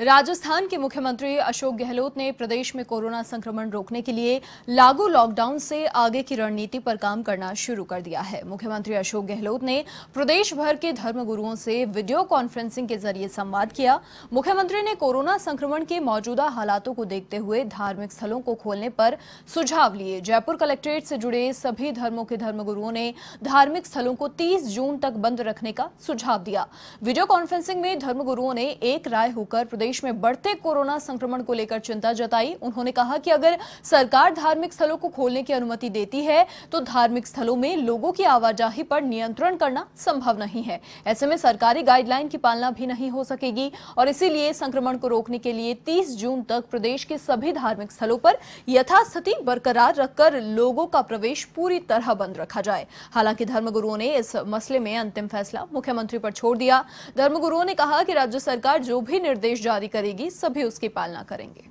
राजस्थान के मुख्यमंत्री अशोक गहलोत ने प्रदेश में कोरोना संक्रमण रोकने के लिए लागू लॉकडाउन से आगे की रणनीति पर काम करना शुरू कर दिया है। मुख्यमंत्री अशोक गहलोत ने प्रदेश भर के धर्मगुरुओं से वीडियो कॉन्फ्रेंसिंग के ज़रिए संवाद किया। मुख्यमंत्री ने कोरोना संक्रमण के मौजूदा हालातों को देखते हुए धार्मिक स्थलों को खोलने पर सुझाव लिए। जयपुर कलेक्ट्रेट से जुड़े सभी धर्मों के धर्मगुरुओं ने धार्मिक स्थलों को तीस जून तक बंद रखने का सुझाव दिया। वीडियो कॉन्फ्रेंसिंग में धर्मगुरुओं ने एक राय होकर प्रदेश प्रदेश में बढ़ते कोरोना संक्रमण को लेकर चिंता जताई। उन्होंने कहा कि अगर सरकार धार्मिक स्थलों को खोलने की अनुमति देती है तो धार्मिक स्थलों में लोगों की आवाजाही पर नियंत्रण करना संभव नहीं है। ऐसे में सरकारी गाइडलाइन की पालना भी नहीं हो सकेगी और इसीलिए संक्रमण को रोकने के लिए तीस जून तक प्रदेश के सभी धार्मिक स्थलों पर यथास्थिति बरकरार रखकर लोगों का प्रवेश पूरी तरह बंद रखा जाए। हालाँकि धर्मगुरुओं ने इस मसले में अंतिम फैसला मुख्यमंत्री पर छोड़ दिया। धर्मगुरुओं ने कहा कि राज्य सरकार जो भी निर्देश जारी जारी करेगी, सभी उसकी पालना करेंगे।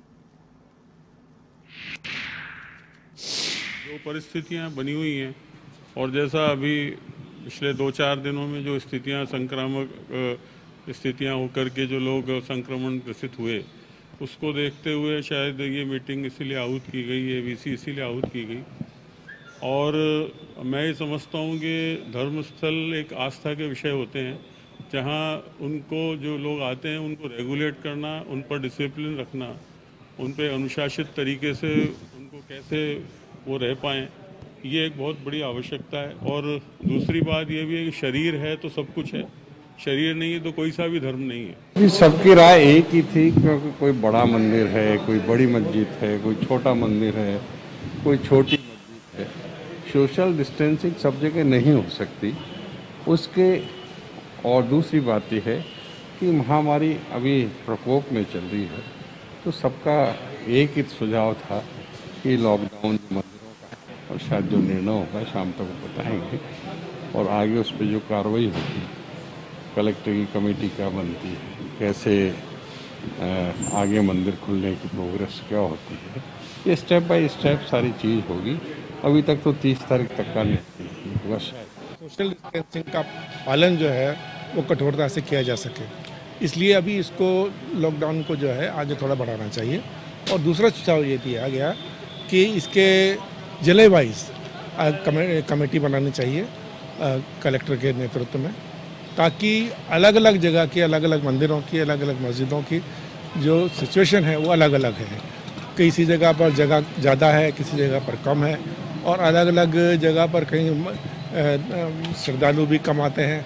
जो परिस्थितियाँ बनी हुई हैं, और जैसा अभी पिछले दो चार दिनों में जो स्थितियाँ, संक्रामक स्थितियाँ होकर के जो लोग संक्रमण ग्रसित हुए, उसको देखते हुए शायद ये मीटिंग इसीलिए आहूत की गई है वीसी इसीलिए आहूत की गई। और मैं ये समझता हूँ कि धर्मस्थल एक आस्था के विषय होते हैं जहाँ उनको जो लोग आते हैं, उनको रेगुलेट करना, उन पर डिसिप्लिन रखना, उन पर अनुशासित तरीके से उनको कैसे वो रह पाएँ, ये एक बहुत बड़ी आवश्यकता है। और दूसरी बात ये भी है कि शरीर है तो सब कुछ है। शरीर नहीं है तो कोई सा भी धर्म नहीं है। सबकी राय एक ही थी क्योंकि कोई बड़ा मंदिर है, कोई बड़ी मस्जिद है, कोई छोटा मंदिर है, कोई छोटी मस्जिद है सोशल डिस्टेंसिंग सब जगह नहीं हो सकती। उसके और दूसरी बात यह है कि महामारी अभी प्रकोप में चल रही है तो सबका एक ही सुझाव था कि लॉकडाउन मंदिरों का और शायद जो निर्णय होगा, शाम तक बताएँगे और आगे उस पर जो कार्रवाई होगी, कलेक्टर की कमेटी क्या बनती है, कैसे आगे मंदिर खुलने की प्रोग्रेस क्या होती है, ये स्टेप बाय स्टेप सारी चीज़ होगी। अभी तक तो तीस तारीख तक का नहीं हुआ सोशल डिस्टेंसिंग का पालन जो है वो कठोरता से किया जा सके। इसलिए अभी इसको लॉकडाउन को जो है आगे थोड़ा बढ़ाना चाहिए। और दूसरा सुझाव ये दिया गया कि इसके ज़िले वाइज कमेटी बनानी चाहिए कलेक्टर के नेतृत्व में, ताकि अलग अलग जगह की अलग अलग मंदिरों की अलग अलग मस्जिदों की जो सिचुएशन है वो अलग अलग है। किसी जगह पर जगह ज़्यादा है, किसी जगह पर कम है, और अलग अलग जगह पर कहीं श्रद्धालु भी कम आते हैं।